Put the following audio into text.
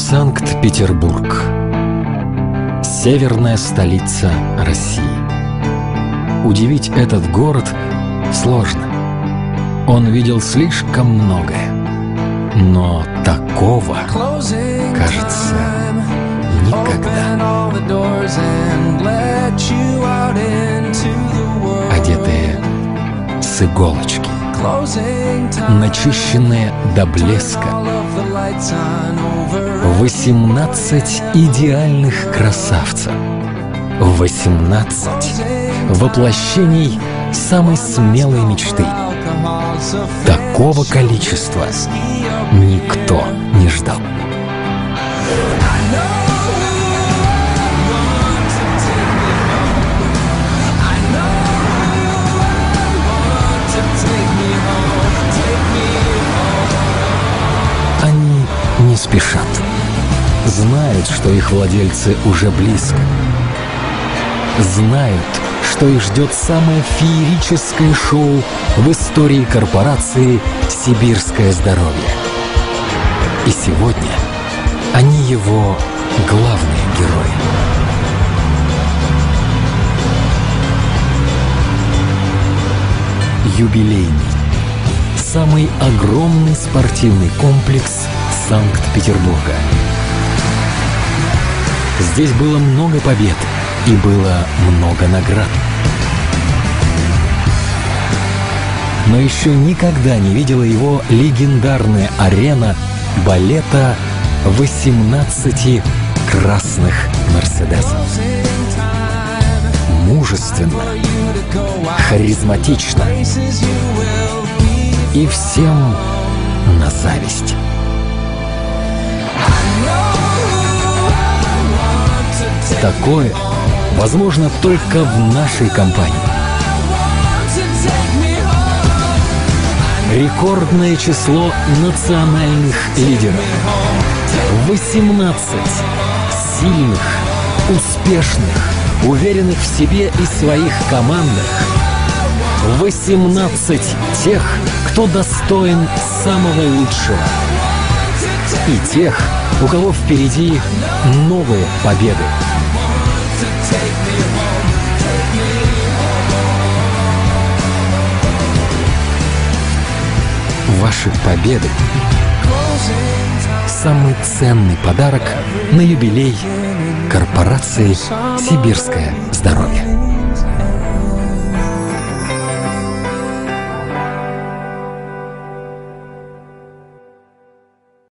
Санкт-Петербург. Северная столица России. Удивить этот город сложно. Он видел слишком многое. Но такого, кажется, никогда. Одетые с иголочки, начищенные до блеска, 18 идеальных красавцев, 18 воплощений самой смелой мечты. Такого количества никто не ждал. Они не спешат. Знают, что их владельцы уже близко. Знают, что их ждет самое феерическое шоу в истории корпорации «Сибирское здоровье». И сегодня они его главные герои. Юбилейный. Самый огромный спортивный комплекс Санкт-Петербурга. Здесь было много побед и было много наград. Но еще никогда не видела его легендарная арена балета 18 красных Мерседесов. Мужественно, харизматично и всем на зависть. Такое возможно только в нашей компании. Рекордное число национальных лидеров. 18 сильных, успешных, уверенных в себе и своих командах. 18 тех, кто достоин самого лучшего. И тех, у кого впереди новые победы. Ваши победы – самый ценный подарок на юбилей корпорации «Сибирское здоровье».